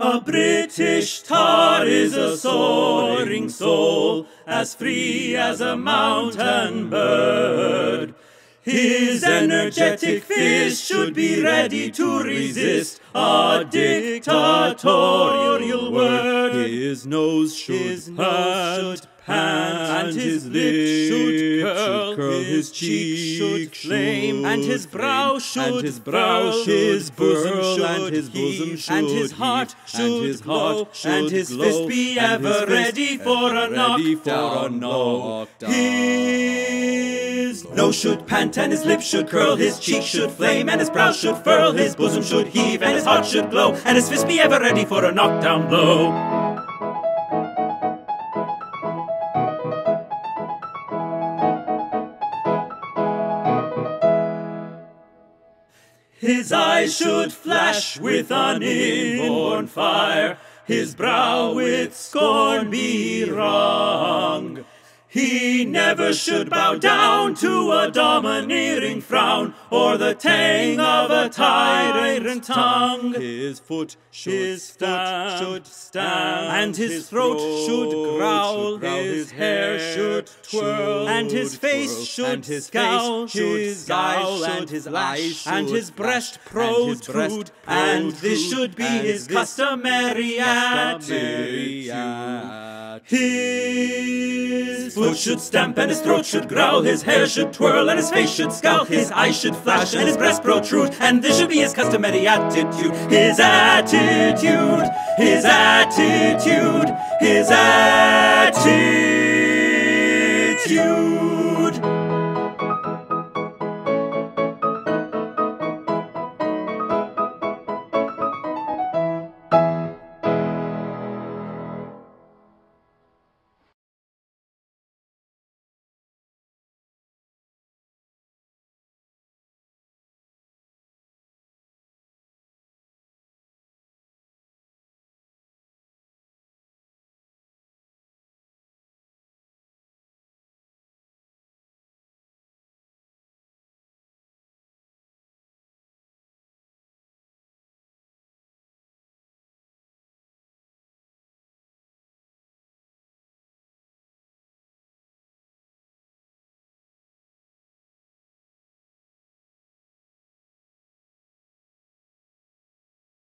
A British tar is a soaring soul, as free as a mountain bird. His energetic fist should be ready to resist a dictatorial word. His nose should His nose should pant, and his lips should curl, his cheek should flame, and his brow should and his brow should his bosom should and his bosom should and his heart and should his glow, heart should and his glow, fist be ever ready for a ever ready for knockdown blow. Nose should pant, and his lips should curl, his cheek should flame, and his brow should furl, his bosom should heave, and his heart should glow, and his fist be ever ready for a knockdown blow. His eyes should flash with an inborn fire, his brow with scorn be wrung. He never should bow down to a domineering frown or the tang of a tyrant tongue. His foot should His stand, foot should stand, and his throat should growl, his hair should twirl, and his face should and his scowl, should his scowl, and his eyes and his breast flash, and his breast protrude, and this should be his customary customary attitude. His foot should stamp and his throat should growl, his hair should twirl and his face should scowl, his eyes should flash and his breast protrude, and this should be his customary attitude. His attitude, his attitude, his attitude.